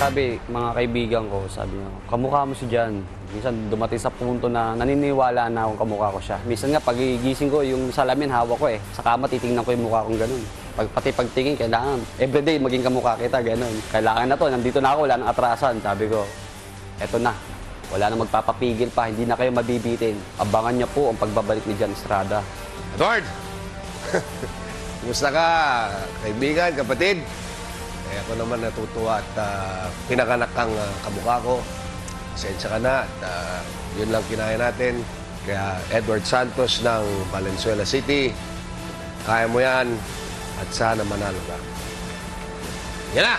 Sabi, mga kaibigan ko, sabi niya, kamukha mo si Jan. Minsan dumating sa punto na naniniwala na akong kamukha ko siya. Minsan nga, pag gising ko, yung salamin hawak ko eh. Sa kama, titingnan ko yung mukha kong ganun. Pag, pati pagtingin, kailangan, everyday maging kamukha kita, ganun. Kailangan na to, nandito na ako, wala nang atrasan. Sabi ko, eto na. Wala na magpapapigil pa, hindi na kayo mabibitin. Abangan niya po ang pagbabalik ni Jan Estrada. Edward! Kumusta ka, kaibigan, kapatid? Eh, ako naman natutuwa at ah, pinanganak kang ah, kamukha ko. Pasensya ka na at ah, yun lang kinaya natin. Kaya Edward Santos ng Valenzuela City, kaya mo yan at sana manalo ka. Yan na!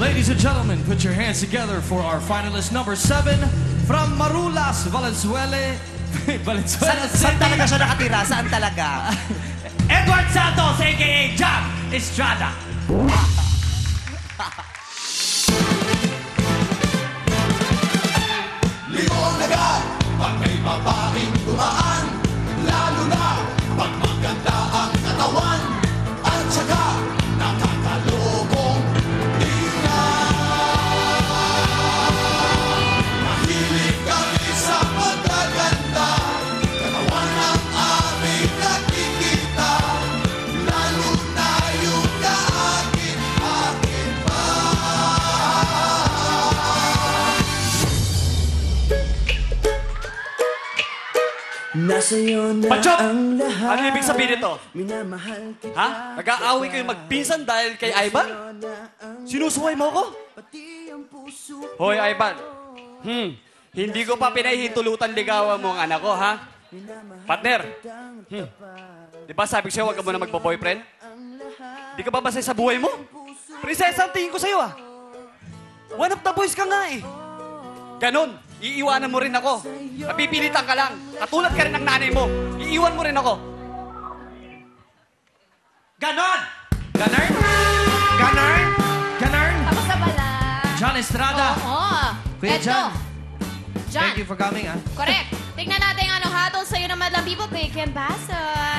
Ladies and gentlemen, put your hands together for our finalist number seven from Marulas, Valenzuela. Valenzuela Saan, saan City. talaga siya nakatira? Saan talaga? Edward Santos, aka Estrada. Limon agad pag may Nasa'yo na Pachop! ang lahat. Ano ibig sabihin nito? Minamahal kita. Ha? Nag-aaway kayo magpinsan dahil kay Ivan? Sinusuway mo ako? Pati ang puso Hoy, Ivan. Hmm, hindi ko pa pinahihintulutan ligawan mo ang anak ko, ha? Partner, hmm. di ba sabi ko sa'yo huwag ka muna magpo-boyfriend? Di ka ba masaya sa buhay mo? Prinsesa ang tingin ko sa'yo, ah. One of the boys ka nga, eh. Ganon, iiwanan mo rin ako. Napipilitan ka lang. Katulad ka rin ng nanay mo. Iiwan mo rin ako. Ganon! Ganon? Ganon? Ganon? Kamusta pala? John Estrada. Oo. Kuya Eto. John. John. Thank you for coming, ah. Correct. Tingnan natin ang ano hatol sa'yo ng Madlang People, Bacon Basa.